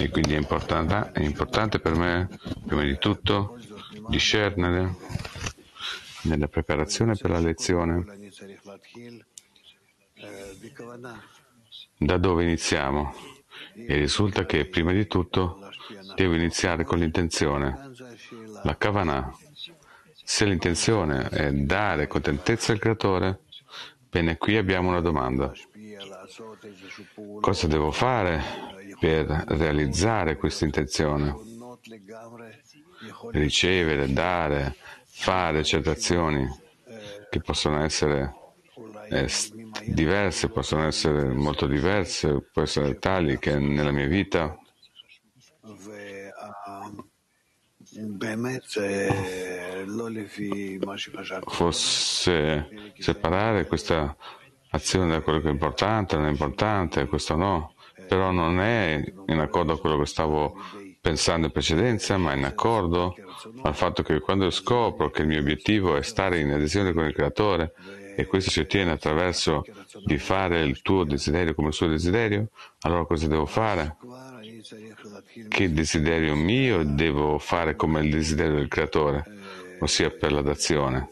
E quindi è importante, è importante per me, prima di tutto, discernere nella preparazione per la lezione da dove iniziamo. E risulta che prima di tutto devo iniziare con l'intenzione, la kavana. Se l'intenzione è dare contentezza al creatore, bene, qui abbiamo una domanda. Cosa devo fare per realizzare questa intenzione? Ricevere, dare, fare certe azioni che possono essere eh, diverse, possono essere molto diverse, possono essere tali che nella mia vita fosse separare questa azione da quello che è importante, non è importante, questo no, però non è in accordo a quello che stavo pensando in precedenza, ma in accordo al fatto che quando scopro che il mio obiettivo è stare in adesione con il creatore e questo si ottiene attraverso di fare il tuo desiderio come il suo desiderio, allora cosa devo fare? Che desiderio mio devo fare come il desiderio del creatore, ossia per la dazione.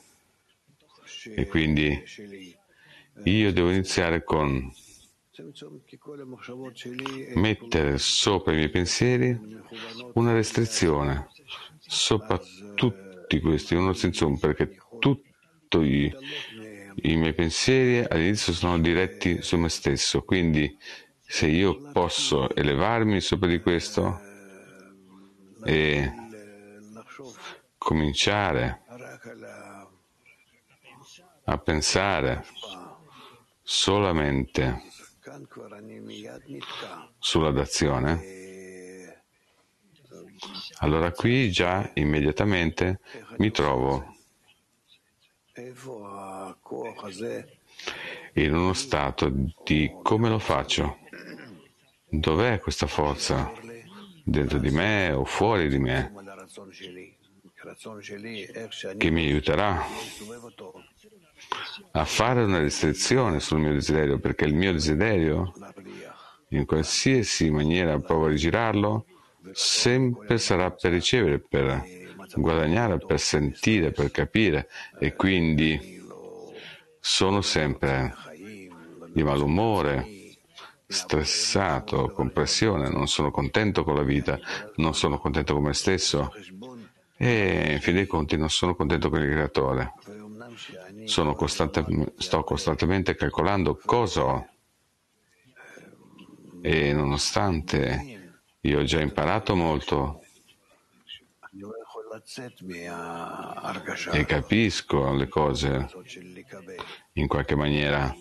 E quindi io devo iniziare con mettere sopra i miei pensieri una restrizione, sopra tutti questi, uno un, perché tutti i miei pensieri all'inizio sono diretti su me stesso, quindi se io posso elevarmi sopra di questo e cominciare a pensare solamente sulla dazione, allora qui già immediatamente mi trovo in uno stato di come lo faccio, dov'è questa forza, dentro di me o fuori di me, che mi aiuterà a fare una restrizione sul mio desiderio, perché il mio desiderio, in qualsiasi maniera provo a rigirarlo, sempre sarà per ricevere, per guadagnare, per sentire, per capire. E quindi sono sempre di malumore, stressato, con pressione, non sono contento con la vita, non sono contento con me stesso e in fin dei conti non sono contento con il creatore costante, sto costantemente calcolando cosa ho e nonostante io ho già imparato molto e capisco le cose in qualche maniera,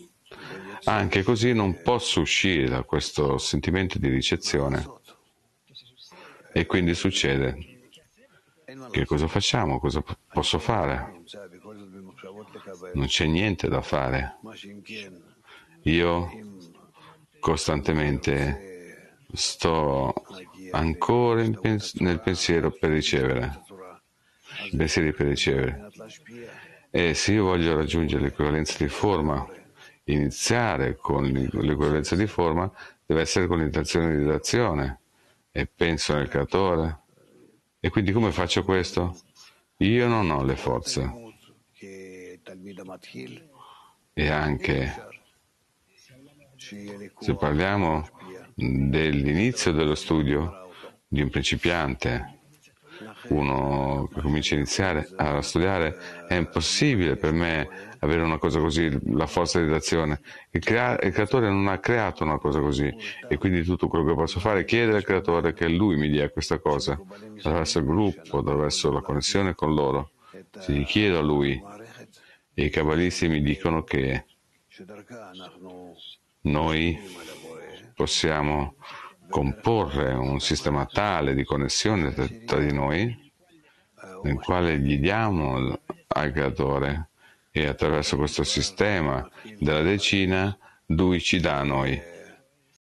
anche così non posso uscire da questo sentimento di ricezione. E quindi succede che cosa facciamo? Cosa posso fare? Non c'è niente da fare. Io costantemente sto ancora pens- nel pensiero per ricevere, pensieri per ricevere. E se io voglio raggiungere l'equivalenza di forma, iniziare con l'equivalenza di forma, deve essere con l'intenzione di d'azione e penso nel creatore. E quindi come faccio questo? Io non ho le forze e anche se parliamo dell'inizio dello studio di un principiante, uno che comincia a iniziare a studiare, è impossibile per me avere una cosa così, la forza di d'azione. Il, crea- il, creatore non ha creato una cosa così e quindi tutto quello che posso fare è chiedere al creatore che lui mi dia questa cosa attraverso il gruppo, attraverso la connessione con loro. Se gli chiedo a lui i cabalisti mi dicono che noi possiamo comporre un sistema tale di connessione tra di noi nel quale gli diamo al creatore e attraverso questo sistema della decina lui ci dà a noi.